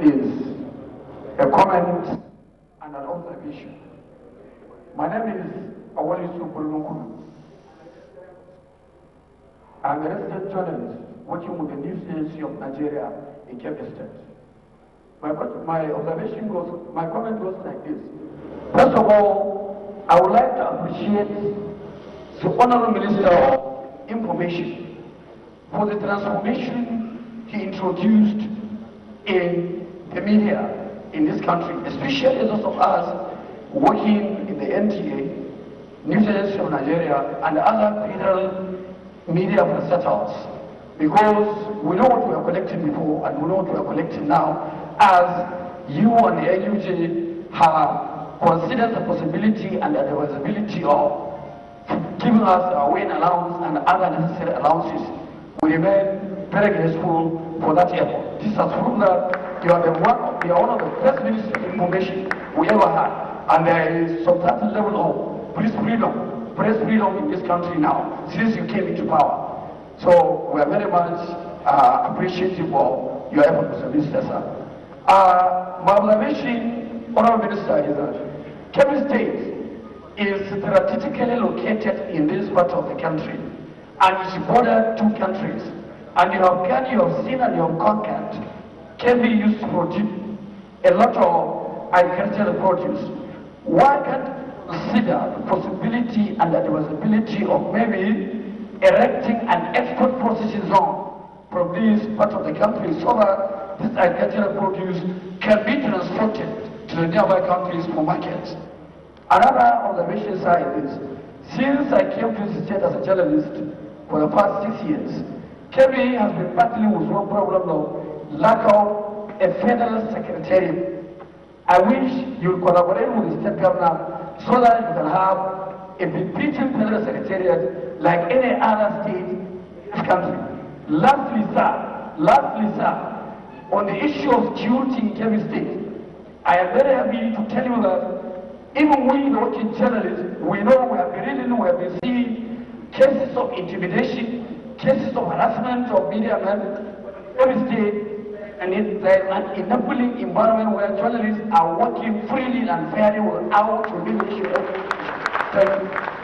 is a comment and an observation. My name is Awali Sukulunukulu. I'm a resident journalist working with the News Agency of Nigeria in Kebbi State. My, my observation goes, my comment goes like this. First of all, I would like to appreciate the Honorable Minister of Information for the transformation he introduced in media in this country, especially those of us working in the NTA, News Agency of Nigeria, and other federal media parastatals. Because we know what we are collecting before and we know what we are collecting now, as you and the NUJ have considered the possibility and the advisability of giving us our win allowance and other necessary allowances. We remain very grateful for that effort. This has proven that you are the one, you are one of the best ministers of information we ever had. And there is some certain level of press freedom, press freedom in this country now, since you came into power. So we are very much uh, appreciative of your effort, Mr. Minister, sir. Uh, my observation, Honorable Minister, is that Kebbi State is strategically located in this part of the country and is bordered two countries. And you have gone, you have seen and you have conquered can be used to produce a lot of agricultural produce. Why can't consider the possibility and the advisability of maybe erecting an export processing zone from this part of the country so that this agricultural produce can be transported to the nearby countries for markets. Another observation side is, since I came to the state as a journalist for the past six years, Kebbi has been battling with one problem of lack of a federal secretary. I wish you collaborate with the state governor so that you can have a beating federal secretariat like any other state in this country. Lastly, sir, lastly, sir, on the issue of security in Kebbi State, I am very happy to tell you that even we, the working journalists, we know we have been reading, we have been seeing cases of intimidation, cases of harassment of media men, every state, and it's an enabling environment where journalists are working freely and fairly without issue. Thank you.